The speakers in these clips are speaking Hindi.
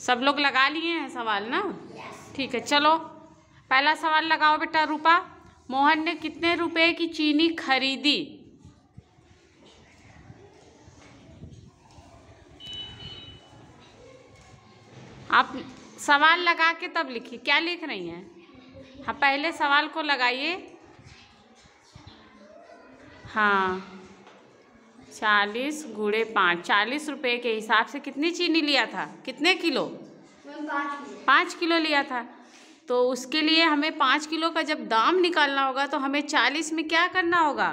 सब लोग लगा लिए हैं सवाल ना? ठीक है चलो। पहला सवाल लगाओ बेटा रूपा। मोहन ने कितने रुपए की चीनी खरीदी? आप सवाल लगा के तब लिखिए। क्या लिख रही हैं? हाँ पहले सवाल को लगाइए। हाँ। चालीस गुड़े पाँच। चालीस रुपये के हिसाब से कितनी चीनी लिया था? कितने किलो? पाँच किलो। लिया था। तो उसके लिए हमें पाँच किलो का जब दाम निकालना होगा तो हमें चालीस में क्या करना होगा?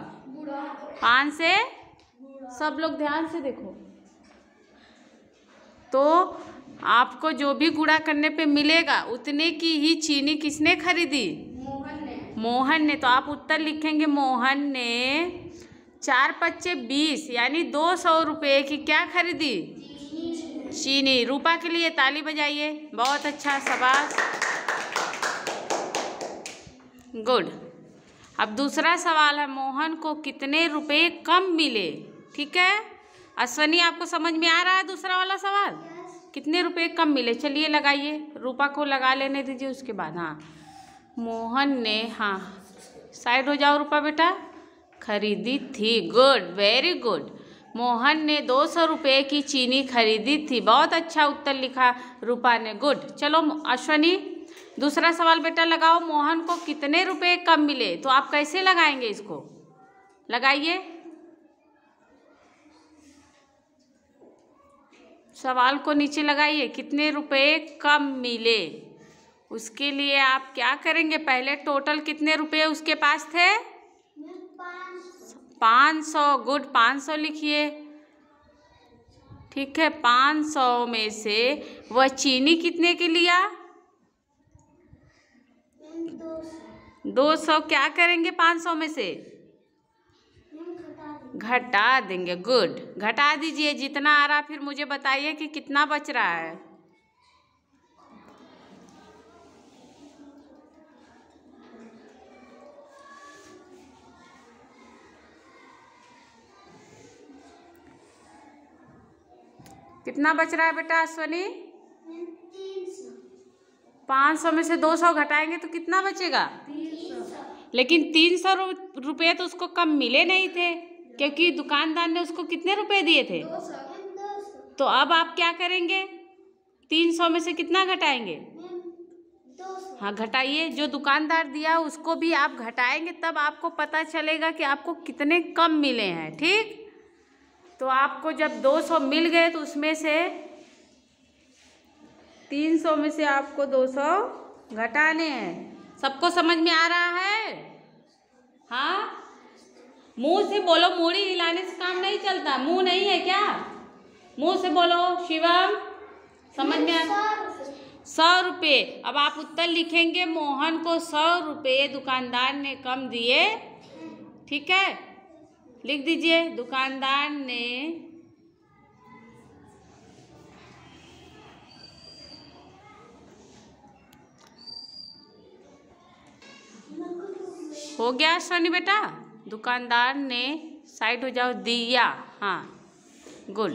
पाँच से? सब लोग ध्यान से देखो। तो आपको जो भी गुड़ा करने पे मिलेगा उतने की ही चीनी किसने खरीदी? मोहन ने। मोहन ने। तो आप उत्तर लिखेंगे मोहन ने चार पच्चे बीस, यानी दो सौ रुपये की क्या खरीदी? चीनी। रूपा के लिए ताली बजाइए। बहुत अच्छा सवाल गुड। अब दूसरा सवाल है, मोहन को कितने रुपए कम मिले? ठीक है? अश्वनी, आपको समझ में आ रहा है दूसरा वाला सवाल? कितने रुपए कम मिले? चलिए लगाइए। रूपा को लगा लेने दीजिए उसके बाद। हाँ। मोहन ने हाँ। साइड हो जाओ रूपा बेटा। खरीदी थी। गुड वेरी गुड मोहन ने दो सौ रुपये की चीनी खरीदी थी। बहुत अच्छा उत्तर लिखा रूपा ने। गुड चलो अश्वनी, दूसरा सवाल बेटा लगाओ। मोहन को कितने रुपए कम मिले? तो आप कैसे लगाएँगे इसको? लगाइए। सवाल को नीचे लगाइए। कितने रुपए कम मिले? उसके लिए आप क्या करेंगे? पहले टोटल कितने रुपए उसके पास थे? पाँच सौ, गुड पाँच सौ लिखिए। ठीक है, पाँच सौ में से वह चीनी कितने की लिया? दो सौ। क्या करेंगे पाँच सौ में से? घटा देंगे। गुड। घटा दीजिए, जितना आ रहा फिर मुझे बताइए कि कितना बच रहा है। कितना बच रहा है बेटा अश्वनी? पाँच सौ में से दो सौ घटाएँगे तो कितना बचेगा? लेकिन तीन सौ रुपये तो उसको कम मिले नहीं थे क्योंकि दुकानदार ने उसको कितने रुपए दिए थे? तो अब आप क्या करेंगे? तीन सौ में से कितना घटाएँगे? हाँ घटाइए। जो दुकानदार दिया उसको भी आप घटाएँगे तब आपको पता चलेगा कि आपको कितने कम मिले हैं ठीक? तो आपको जब दो सौ मिल गए तो उसमें से तीन सौ में से आपको दो सौ घटाने हैं। सबको समझ में आ रहा है? हाँ? मुँह से बोलो मूड़ी हिलाने से काम नहीं चलता। मुँह नहीं है क्या? मुँह से बोलो शिवम समझ में आ सौ रुपये अब आप उत्तर लिखेंगे मोहन को सौ रुपये दुकानदार ने कम दिए। ठीक है? लिख दीजिए। दुकानदार ने हो गया सोनी बेटा। दुकानदार ने साइड हो जाओ, दिया। हाँ गुड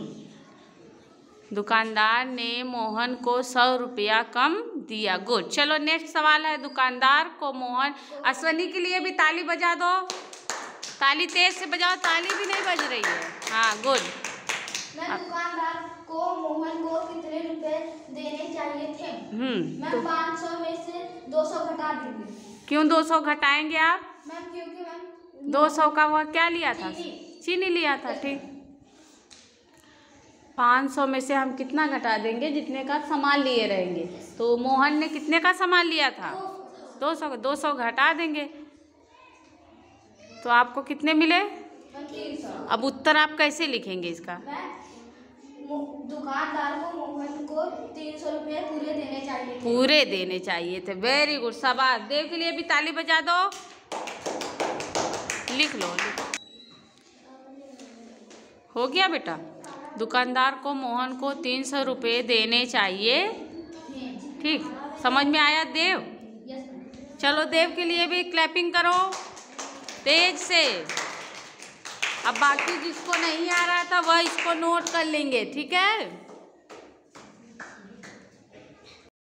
दुकानदार ने मोहन को सौ रुपया कम दिया। गुड चलो नेक्स्ट सवाल है। दुकानदार को मोहन, अश्वनी के लिए भी ताली बजा दो। ताली तेज से बजाओ ताली भी नहीं बज रही है। हाँ गुड। मैं दुकानदार को मोहन को कितने रुपए देने चाहिए थे? हम्म मैं पाँच सौ में से दो सौ घटा दूँगी। क्यों दो सौ घटाएँगे आप? मैम क्योंकि मैम दो सौ का वह क्या लिया था? चीनी। चीनी लिया था ठीक। पाँच सौ में से हम कितना घटा देंगे जितने का सामान लिए रहेंगे? तो मोहन ने कितने का सामान लिया था? दो सौ दो सौ घटा देंगे। तो आपको कितने मिले? अब उत्तर आप कैसे लिखेंगे इसका? दुकानदार को मोहन को तीन सौ रुपये पूरे देने चाहिए थे। पूरे देने चाहिए थे वेरी गुड शाबाश। देव के लिए भी ताली बजा दो। लिख लो लिख हो गया बेटा? दुकानदार को मोहन को तीन सौ रुपये देने चाहिए। ठीक? समझ में आया देव? चलो देव के लिए भी क्लैपिंग करो। तेज से। अब बाकी जिसको नहीं आ रहा था, वह इसको नोट कर लेंगे, ठीक है?